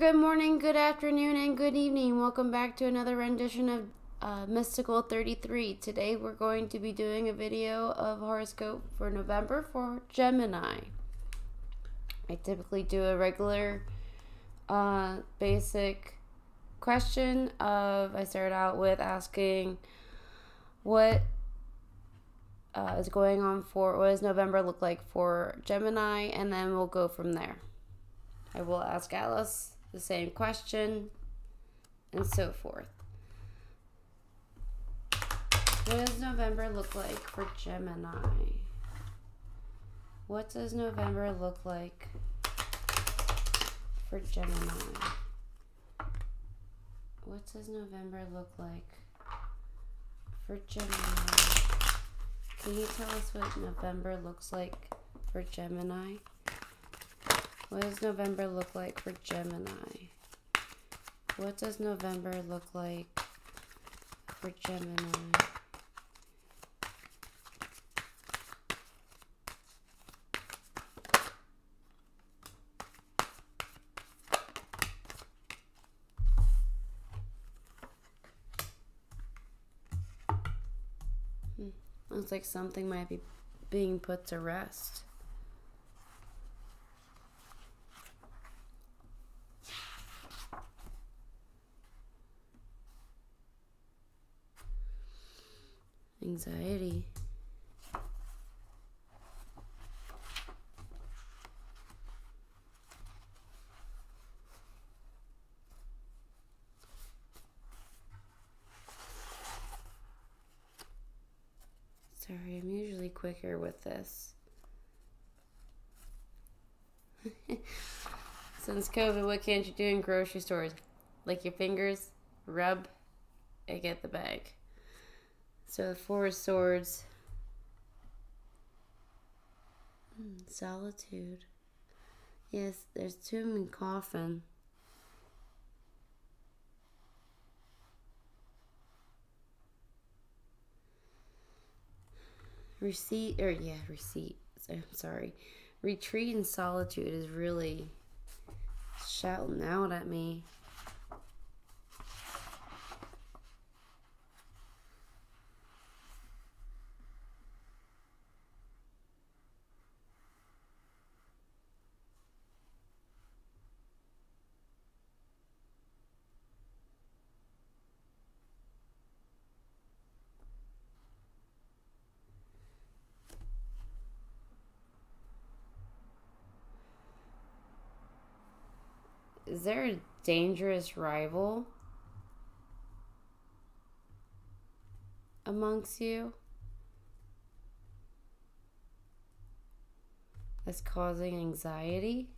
good morning, good afternoon, and good evening. Welcome back to another rendition of uh, Mystical 33. Today we're going to be doing a video of horoscope for November for Gemini. I typically do a regular uh, basic question of I start out with asking what uh, is going on for what does November look like for Gemini, and then we'll go from there. I will ask Alice the same question, and so forth. What does November look like for Gemini? What does November look like for Gemini? What does November look like for Gemini? Can you tell us what November looks like for Gemini? What does November look like for Gemini? What does November look like for Gemini? Hmm. Looks like something might be being put to rest. Anxiety. Sorry, I'm usually quicker with this. Since COVID, what can't you do in grocery stores? Lick your fingers, rub, and get the bag. So the Four of Swords. Hmm, solitude. Yes, there's tomb and coffin. Receipt, or yeah, receipt. I'm sorry. Retreat and solitude is really shouting out at me. Is there a dangerous rival amongst you that's causing anxiety?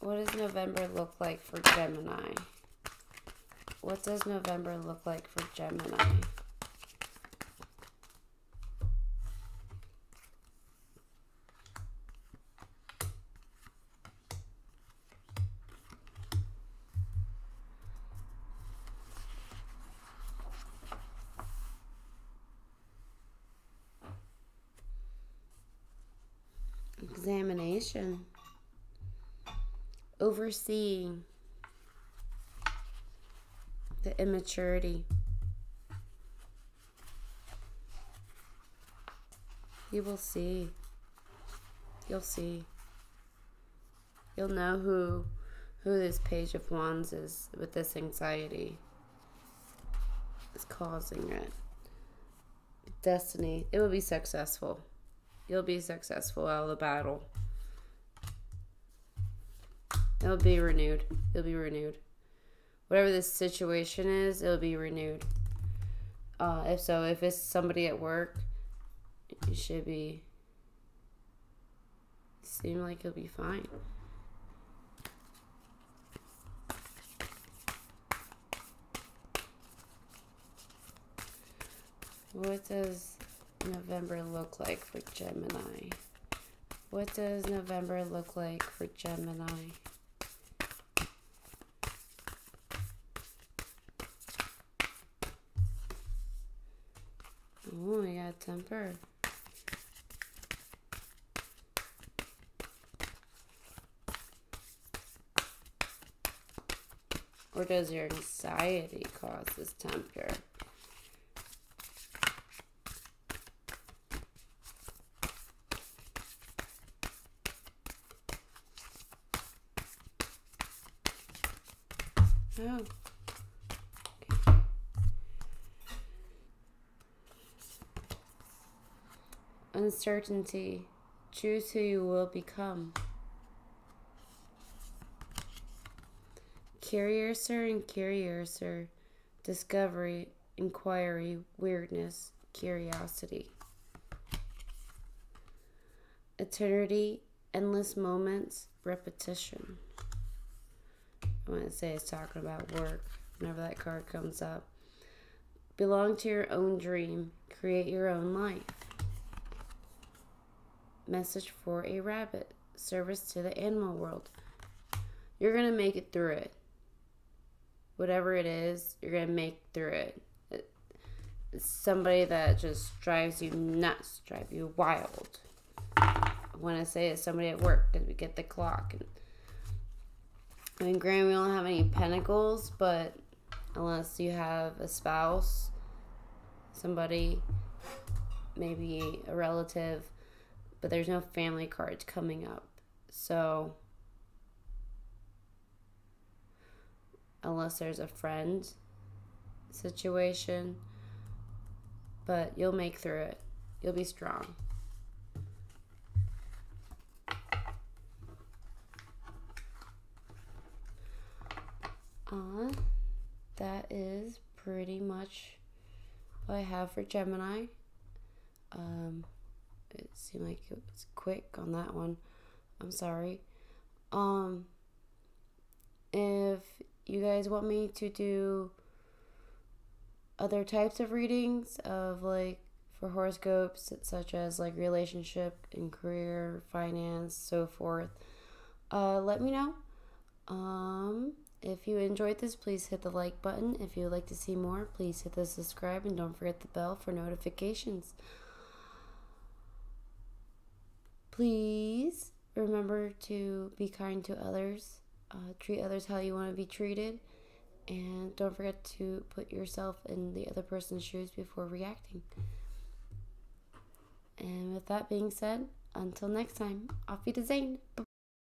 What does November look like for Gemini? What does November look like for Gemini? Examination, overseeing the immaturity. You will see. You'll see. You'll know who who this page of wands is with this anxiety is causing it. Destiny. It will be successful. You'll be successful out of the battle. It'll be renewed. It'll be renewed. Whatever this situation is, it'll be renewed. Uh, if so, if it's somebody at work, you should be. Seem like you'll be fine. What does November look like for Gemini? What does November look like for Gemini? Oh, I got temper. Or does your anxiety cause this temper? Oh. Okay. Uncertainty. Choose who you will become. Curiouser and curiouser. Discovery, inquiry, weirdness, curiosity. Eternity, endless moments, repetition. I want to say it's talking about work whenever that card comes up. Belong to your own dream, create your own life. Message for a rabbit, service to the animal world. You're going to make it through it. Whatever it is, you're going to make through it. It's somebody that just drives you nuts, drive you wild. When I say it's somebody at work, because we get the clock and I mean, granted, we don't have any pentacles, but unless you have a spouse, somebody, maybe a relative, but there's no family cards coming up. So, unless there's a friend situation, but you'll make through it. You'll be strong. That is pretty much what I have for Gemini. Um, it seemed like it was quick on that one. I'm sorry. Um, if you guys want me to do other types of readings of like for horoscopes such as like relationship and career finance so forth uh, let me know um if you enjoyed this, please hit the like button. If you would like to see more, please hit the subscribe and don't forget the bell for notifications. Please remember to be kind to others, uh, treat others how you want to be treated, and don't forget to put yourself in the other person's shoes before reacting. And with that being said, until next time, auf Wiedersehen. Bye